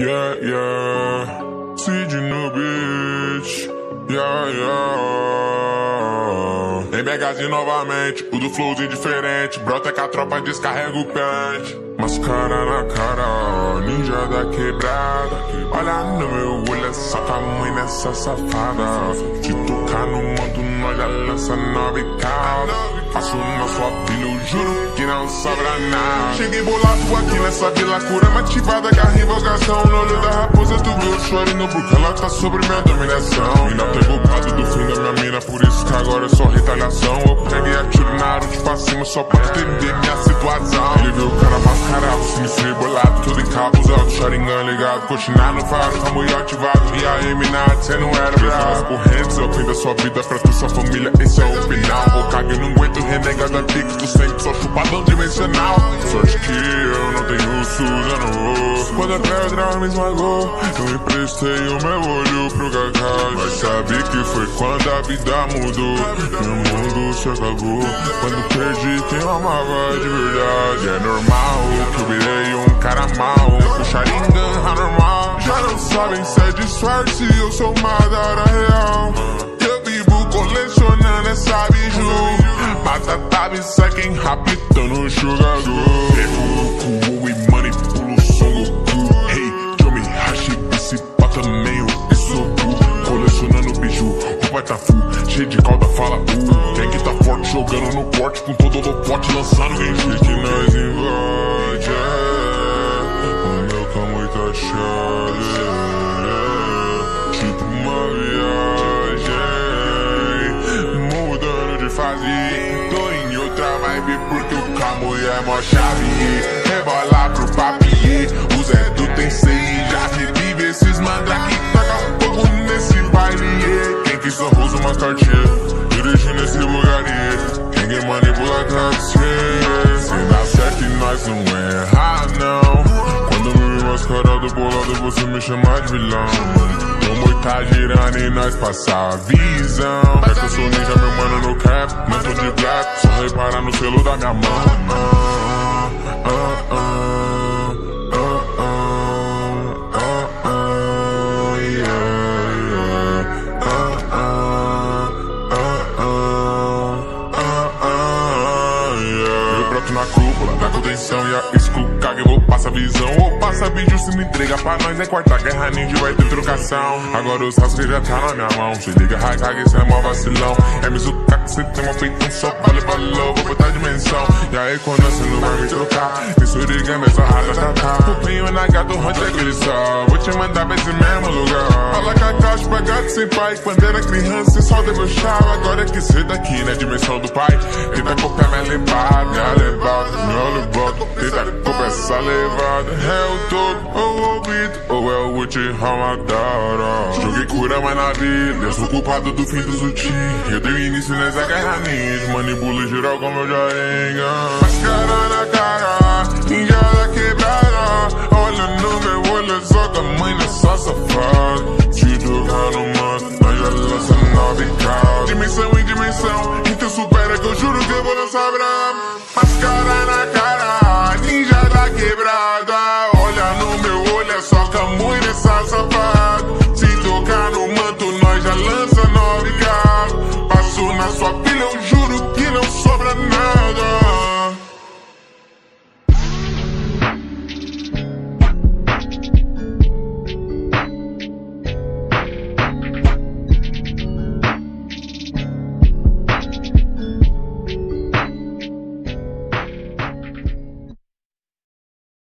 Yeah, yeah. Cid no beat. Yeah, yeah. Em BHzinho novamente, o do flowzinho diferente. Brota que a tropa descarrega o pente. Mascara na cara, ninja da quebrada. Olha no meu olho, essa tamanho nessa safada. De tocar no mundo, nós já lança nove carros. Faço na sua pilha, eu juro que não sobra nada. Cheguei bolado aqui nessa vila, cura ativada, garra invocação. No olho da raposa, tu viu chorando porque ela tá sobre minha dominação. E não pegou culpado do fim da minha mina, por isso que agora é só retaliação. Eu peguei a tiro na arte pra cima só pra entender minha situação. Ele viu o cara mascarado, sinistro bolado, tudo em cabos altos, Sharingan ligado, coxinar no faro, tamanho ativado. E aí, mina, cê não era bravo. Correntes, o fim da sua vida pra tu, sua família, esse é o final. Vou cagar, não renegado a pique do sempre sou chupadão dimensional. Sorte que eu não tenho vou. Quando a pedra me esmagou, eu emprestei o meu olho pro Gagá. Mas sabe que foi quando a vida mudou. Meu mundo se acabou. Quando perdi quem eu amava de verdade. É normal que eu virei um cara mal. Com Sharingan anormal. Já não sabem se é de sorte, eu sou uma da real. Colecionando essa biju. Batata me sequem rápido no jogador. Evoluo e manipulo o Son Goku. Hey, Yomi Hashi, principal também o Isobu. Colecionando biju, roupa tá full, cheio de calda, fala uh. Quem que tá forte jogando no porte com todo o pote lançando nós fase. Tô em outra vibe porque o camo é mó chave. Rebola pro papier, o Zé do Tensei já revive esses mandrake. Taca fogo nesse baile. Quem que só usa uma Cartier, dirigindo esse Bugatti. Quem que manipula Cartier? Se dá certo e nós não erra, não. Quando me vi mascarado bolado, você me chama de vilão. O muito tá girando e nós passa a visão. É que eu sou ninja, no selo da minha mão. Broto na cúpula, da contenção e a escucaga, eu vou passar visão. Ou passa vídeo se me entrega pra nós, é quarta guerra ninja, vai ter trocação. Agora os rasgos já tá na minha mão. Se liga, Haikage, cê é mó vacilão. É Mizuka que cê tem uma peitão só, vale, valeu, vou botar dimensão. E aí quando você não vai me trocar, isso liga, mas só rala, tá, tá. O pinho na gata, onde é que ele só? Vou te mandar pra esse mesmo lugar. Fala com a caixa pra gato sem pai. Quando era criança, cê só debochava. Agora que cê tá aqui na dimensão do pai. Tenta copiar minha levada, essa levada É o topo ou o ouvido Ou é o Uchiha Madara Joguei Kurama na vida Eu sou culpado do fim dos Uchi Eu dei início nessa guerra ninja Manipulo geral como eu Jaringan Mascara na cara Ninjada quebrada Olha no meu olho Só tamanho nessa safada Se jogar no mato Na janela você não Dimensão em dimensão Então supera que eu juro sua filha, eu juro que não sobra nada.